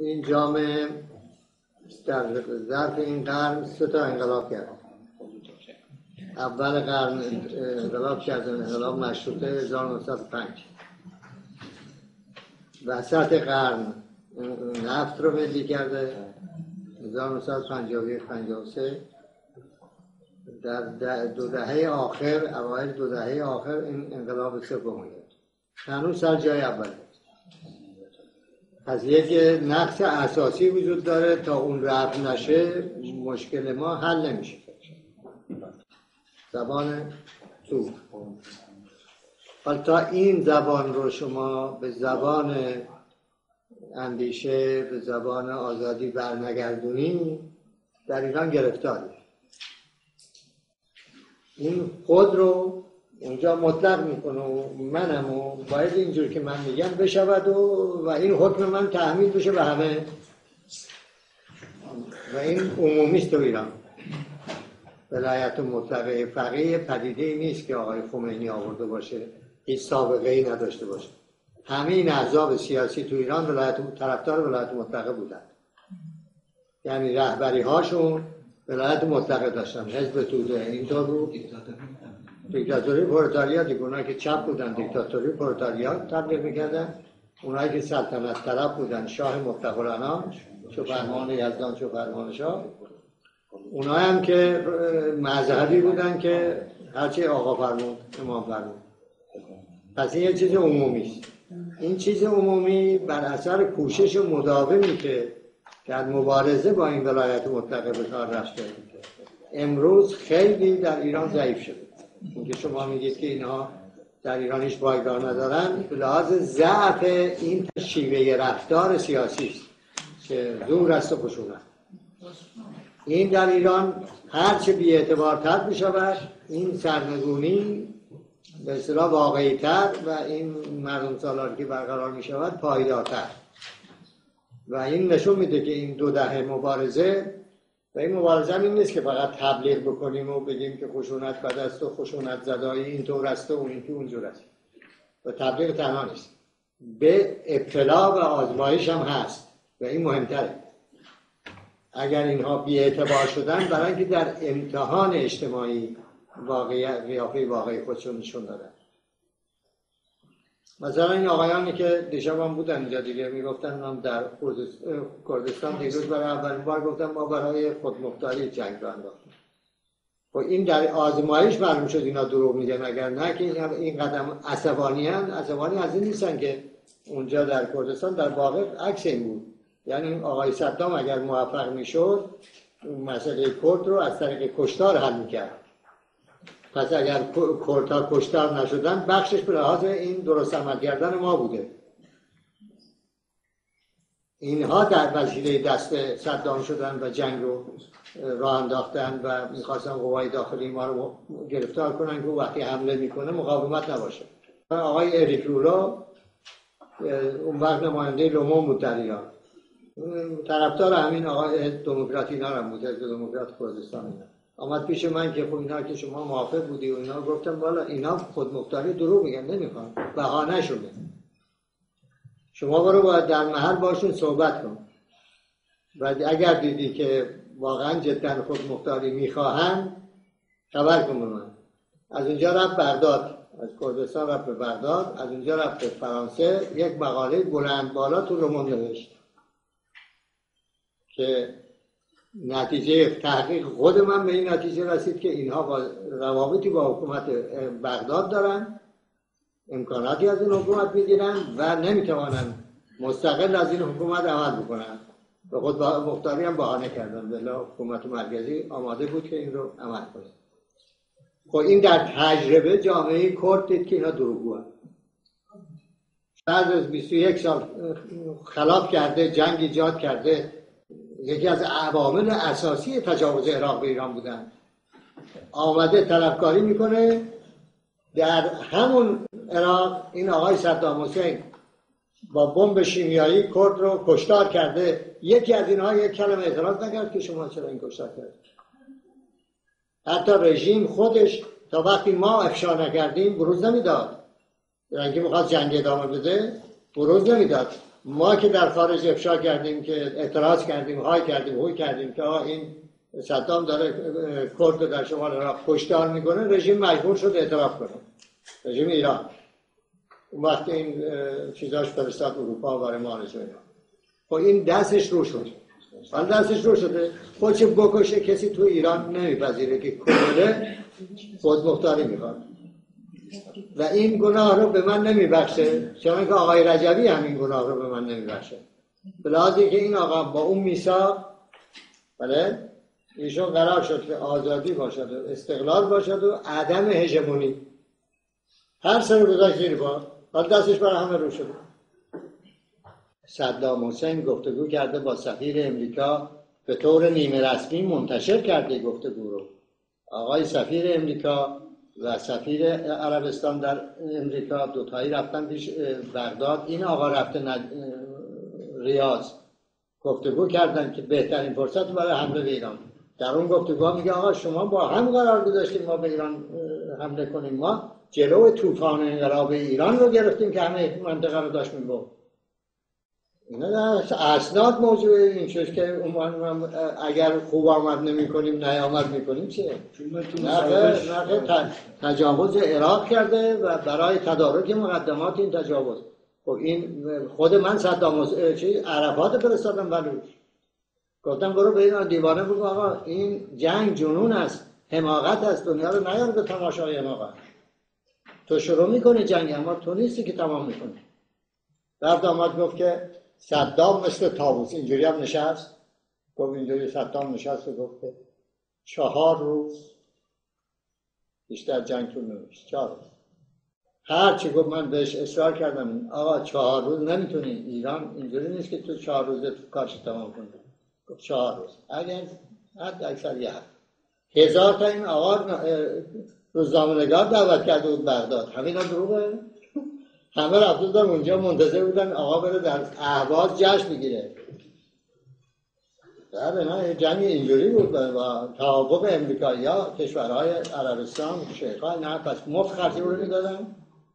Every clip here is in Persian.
این جامعه در ظرف این قرن سه تا انقلاب کرد. اول قرن انقلاب کرد انقلاب مشروطه 1905 وسط قرن نفت رو ملی کرده 1951 53 در دو دهه آخر اوایل دو دهه آخر این انقلاب سوم هنوز سر جای اول پس یک نقص اساسی وجود داره تا اون رفت نشه مشکل ما حل نمیشه. زبان تو حالا تا این زبان رو شما به زبان اندیشه به زبان آزادی برنگردونی در ایران گرفتاری. این خود رو اونجا مطلق می‌کنه و منم و باید اینجور که من میگم بشود و, و این حکم من تحمیل بشه به همه. و این عمومیست تو ایران ولایت مطلقه فقیه پدیده ای نیست که آقای خمینی آورده باشه. هیچ سابقه ای نداشته باشه. همه این احزاب سیاسی تو ایران ولایت طرفدار ولایت مطلقه بودن. یعنی رهبری هاشون ولایت مطلقه داشتن. حزب توده اینطور بود. دیکتاتوری پرولتاریا دیگه که چپ بودن دیکتاتوری پرولتاریا تبلیغ می‌کردن. اونایی که سلطنت طلب بودن شاه العنا چو فرمان یزدان چو فرمان شاه. اونایی هم که مذهبی بودن که هرچی آقا فرمود امام فرمود. پس این یه چیز عمومی است. این چیز عمومی بر اثر کوشش مداومی که در مبارزه با این ولایت مطلقه به کار رفته امروز خیلی در ایران ضعیف شده. اینکه شما میگید که اینها در ایران هیچ پایگاه ندارن لحاظ ضعف این شیوه رفتار سیاسی است که زور است و خشونت این در ایران هرچه بی اعتبارتر می شود این سرنگونی به اصطلاح واقعی تر و این مردم سالاری که برقرار می شود پایدارتر. و این نشون میده که این دو دهه مبارزه و این مبارزه این نیست که فقط تبلیغ بکنیم و بگیم که خشونت بد است و خشونت زدایی اینطور است و اون که اونجور است. و تبلیغ تنها نیست. به ابتلا و آزمایش هم هست و این مهمتره. اگر اینها بی اعتبار شدن برای اینکه در امتحان اجتماعی واقعی واقعی خودشون نشون دادن. مثلا این آقایانی که دیشب هم بودن اینجا دیگه می‌گفتن من در کردستان دیروز برای اولین بار گفتم ما برای خودمختاری جنگ رو انداختیم. خب این در آزمایش معلوم شد اینا دروغ میگن اگر نه که این قدم عصبانی هم عصبانی از این نیستن که اونجا در کردستان در واقع عکس این بود. یعنی آقای صدام اگر موفق می‌شد مسئله کرد رو از طریق کشتار حل می‌کرد. پس اگر کردها کشتار نشدن بخشش به لحاظ این درست عمل کردن ما بوده. اینها در وسیله دست صدام شدن و جنگ رو راه انداختن و می‌خواستن قوای داخلی ما رو گرفتار کنن که وقتی حمله می‌کنه مقاومت نباشه. آقای اریک رولا اون وقت نماینده لومون بود در ایران. طرفدار همین آقای دموکرات اینا هم بود دموکرات کردستان اینا آمد پیش من که خب اینا که شما موافق بودی و اینا گفتم والا اینا خودمختاری درو میگن نمی‌خوان. بهانه شده شما برو باید در محل باشون صحبت کن. و اگر دیدی که واقعا جدا خودمختاری می‌خواهن خبر کن من. از اونجا رفت بغداد. از کردستان رفت به بغداد. از اونجا رفت به فرانسه. یک مقاله بلند بالا تو رو نوشت. که نتیجه تحقیق خود من به این نتیجه رسید که اینها با روابطی با حکومت بغداد دارن امکاناتی از این حکومت می‌گیرن و نمی‌توانن مستقل از این حکومت عمل بکنن. به خود مختاری هم بحانه کردن بلا حکومت مرکزی آماده بود که این رو عمل کنه. خب این در تجربه جامعه کرد دید که اینا دروگو بعد از 21 سال خلاف کرده جنگ ایجاد کرده یکی از عوامل اساسی تجاوز عراق به ایران بودن. آمده طلبکاری می‌کنه. در همون عراق این آقای صدام حسین با بمب شیمیایی کرد رو کشتار کرده. یکی از اینها یک کلمه اعتراض نکرد که شما چرا این کشتار کرد حتی رژیم خودش تا وقتی ما افشا نکردیم بروز نمی‌داد. رنگی یعنی می‌خواد جنگ ادامه بده بروز نمی‌داد. ما که در خارج افشا کردیم که اعتراض کردیم های کردیم هوی کردیم که این صدام داره کرد در شمال عراق کشتار می‌کنه رژیم مجبور شد اعتراف کنه. رژیم ایران. اون وقت این چیزاش فرستاد اروپا برای ما خب این دستش رو شد. حال دستش رو شده. خودش بکشه کسی تو ایران نمیپذیره که کمره خود مختاری می‌خواد. و این گناه رو به من نمیبخشه. چون که آقای رجبی همین گناه رو به من نمیبخشه. بلازی که این آقا با اون میسا بله ایشون قرار شد که آزادی باشد و استقلال باشد و عدم هژمونی. هر سر گذاشت زیر با دستش برای همه رو شده صدام حسین گفتگو کرده با سفیر امریکا. به طور نیمه رسمی منتشر کرده گفتگو رو. آقای سفیر امریکا و سفیر عربستان در امریکا دوتایی رفتن پیش بغداد. این آقا رفته ریاض گفتگو کردن که بهترین فرصت برای حمله به ایران. در اون گفتگو میگه آقا شما با هم قرار گذاشتیم ما به ایران حمله کنیم. ما جلو طوفان انقلاب ایران رو گرفتیم که همه منطقه رو داشت میبود نه اسناد موضوع این شد که اگر خوب آمد نمی کنیم نیامد می کنیم چیه نه تجاوز عراق کرده و برای تدارک مقدمات این تجاوز. خب این خود من صدام چی؟ عرفات فرستادم بلوچ گفتم برو به این دیوانه بگو آقا این جنگ جنون است حماقت است دنیا رو نیار به تماشای حماقت تو شروع می‌کنی جنگ اما تو نیستی که تمام می‌کنی. رفت آمد گفت که صدام مثل تابوس اینجوری هم نشست؟ گفت اینجوری صدام نشست و گفت چهار روز بیشتر جنگ تو نمیشه چهار روز. هر چی گفت من بهش اصرار کردم. آقا چهار روز نمی‌تونی. ایران اینجوری نیست که تو چهار روز تو کارش تمام کنی. گفت چهار روز. اگر حد اکثر یه هزار تا این آقا روزنامه‌نگار دعوت کرده بود بغداد. همین هم دروغه. همه رفته بودن اونجا منتظر بودن آقا بره در اهواز جشن بگیره. بله نه جنگ اینجوری بود و توافق امریکایی ها کشورهای عربستان شیخ نه پس مفت خرجی رو می‌دادن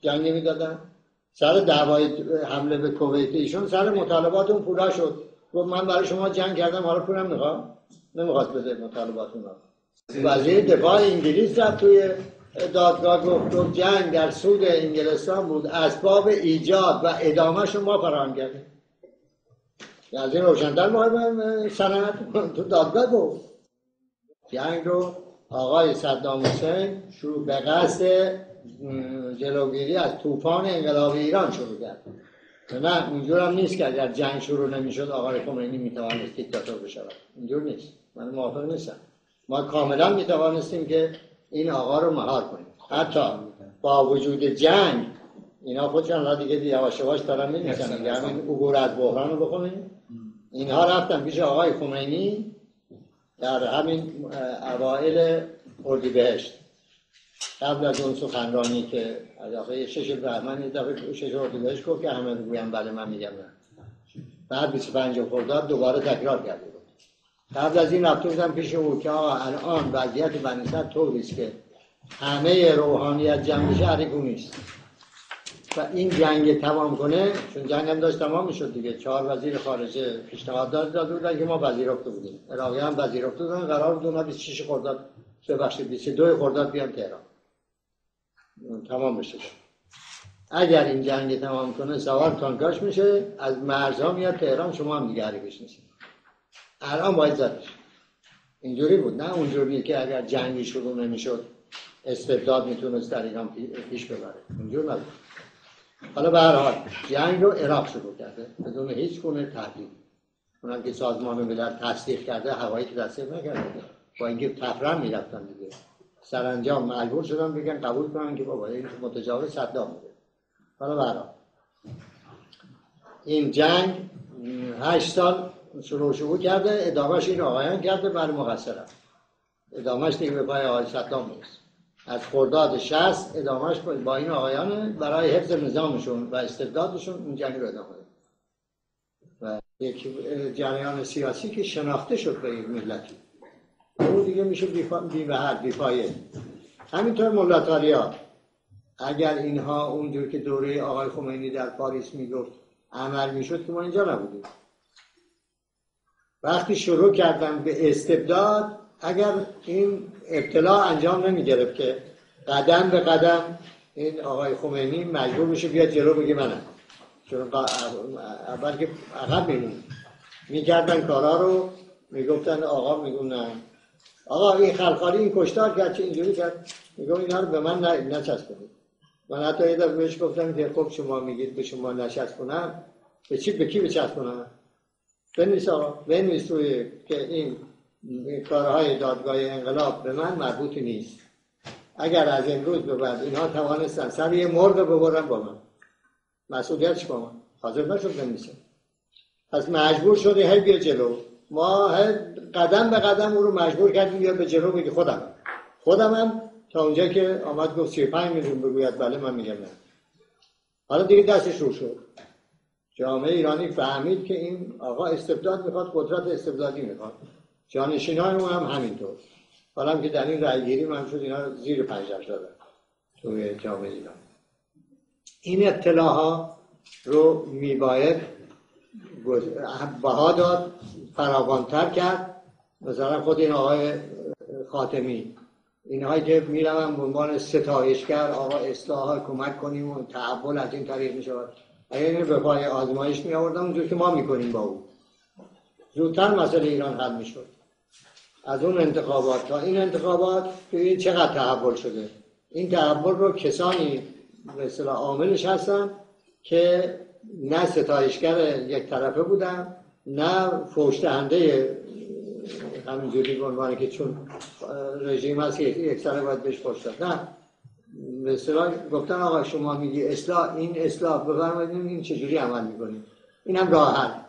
جنگ می‌دادن سر دعوای حمله به کویت ایشون سر مطالبات اون پولا شد. گفت من برای شما جنگ کردم حالا پولم می‌خواد نمی‌خواست بده مطالبات اونا وزیر دفاع انگلیس رفت توی دادگاه گفت جنگ در سود انگلستان بود اسباب ایجاد و ادامهش ما فراهم کردیم. از این روشنتر ما سند تو دادگاه گفت جنگ رو آقای صدام حسین شروع به قصد جلوگیری از طوفان انقلاب ایران شروع کرد. نه اونجور هم نیست که اگر جنگ شروع نمی‌شد آقای خمینی می‌توانست دیکتاتور بشود. اینجور نیست. من موافق نیستم. ما کاملا می‌توانستیم که این آقا رو مهار کنیم. حتی با وجود جنگ اینا خودشان را دیگه یواش یواش دارن می‌نویسن دیگه همین عبور از بحران رو بخونیم. اینها رفتن پیش آقای خمینی در همین اوائل اردیبهشت. قبل از اون سخنرانی که از آقای شش بهمن یه دفعه شش اردیبهشت گفت که همه بگویم بله من میگم نه. بعد 25 خرداد دوباره تکرار کرده قبل از این رفته بودم پیش او که آقا الان وضعیت بنیسر طوریست که همه روحانیت جمع بشه نیست. و این جنگ تمام کنه چون جنگ هم داشت تمام می‌شد دیگه. چهار وزیر خارجه پیشنهاد داده بودن که ما پذیرفته بودیم. عراقی هم پذیرفته بودن قرار بود اونا 26 خرداد ببخشید 22 خرداد بیان تهران. تمام بشه. اگر این جنگ تمام کنه سوار تانکاش میشه از مرزها میاد تهران شما هم دیگه حرکش الان باید زدش اینجوری بود. نه اونجوری که اگر جنگی شروع نمی‌شد استبداد می‌تونست در ایران پیش ببره. اونجور نبود. حالا به هر حال جنگ رو عراق شروع کرده. بدون هیچ گونه تحقیق اونم که سازمان ملل تصدیق کرده هوایی که تصدیق نکرده. با اینکه تفرم می‌رفتن دیگه. سرانجام مجبور شدن بگن قبول کنن که بابا این متجاوز صدام میده حالا به این جنگ هشت سال شروع شروع کرده ادامهش این آقایان کرده برای مقصرم. ادامهش دیگه به پای آقای صدام نیست. از خرداد شست ادامهش با این آقایان برای حفظ نظامشون و استبدادشون این جنگ رو ادامه و یک جریان سیاسی که شناخته شد به این ملتی. او دیگه میشه بی به هر بیفایه همینطور ملاتاریا اگر اینها اونجور که دوره آقای خمینی در پاریس می‌گفت عمل می‌شد که ما اینجا نبودیم. وقتی شروع کردن به استبداد اگر این ابتلا انجام نمی گرفت که قدم به قدم این آقای خمینی مجبور میشه بیاد جلو بگه منم. چون اول که عقب میمون. می‌کردن کارا رو می‌گفتن آقا میگون نه آقا این خلخالی این کشتار کرد چه اینجوری کرد؟ میگم اینا رو به من نچسبونید. من حتی یه دفعه بهش گفتم که خب شما میگید به شما نچسبونم. به چی به کی بچسبونم؟ بنویس روی که این کارهای دادگاه انقلاب به من مربوط نیست. اگر از امروز به بعد اینها توانستن سر یه مرغ ببرن با من. مسئولیتش با من؟ حاضر نشد بنویسه. پس مجبور شده هی بیا جلو. ما قدم به قدم او رو مجبور کردیم یا به جلو بگی خودم. خودم تا اونجا که آمد گفت 35 میلیون بگوید بله من میگم نه. حالا دیگه دستش رو شد. جامعه ایرانی فهمید که این آقا استبداد می‌خواد قدرت استبدادی می‌خواد. جانشین های اون هم همینطور. حالا که در این رأی گیری من شد اینا زیر پنجر شده توی جامعه ایران. این اطلاع ها رو میباید بها داد فراوانتر کرد. مثلا خود این آقای خاتمی. اینهایی که می‌روم به عنوان ستایشگر آقا اصلاح کمک کنیم و تحول از این طریق می شود اگر به آزمایش می آوردم اونجور که ما می‌کنیم با او. زودتر مسئله ایران حل می شد از اون انتخابات تا این انتخابات این چقدر تحول شده. این تحول رو کسانی به اصطلاح عاملش هستن که نه ستایشگر یک طرفه بودن نه فوش دهنده همینجوری به عنوان که چون رژیم هست یک سره باید بهش نه. اصطلاح گفتن آقا شما میگی اصلاح این اصلاح بفرمایید این چجوری عمل می‌کنیم این هم راه حل.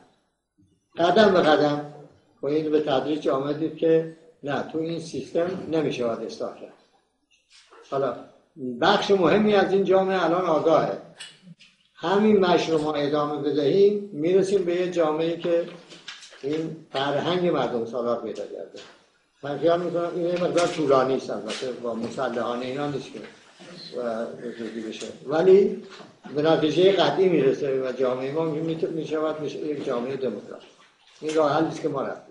قدم به قدم و این به تدریج آمدید که نه تو این سیستم نمیشه باید اصلاح کرد. حالا بخش مهمی از این جامعه الان آگاهه. همین مشروع ما ادامه بدهیم می‌رسیم به یه جامعه که این فرهنگ مردم سالار پیدا کرده. من خیال می‌کنم این مقدار طولانی است البته با مسلحانه اینا نیست که. و بشه. ولی به نتیجه قطعی می‌رسه و جامعه ما می‌شود یک جامعه دموکرات. این راه حلی که ما رفتیم.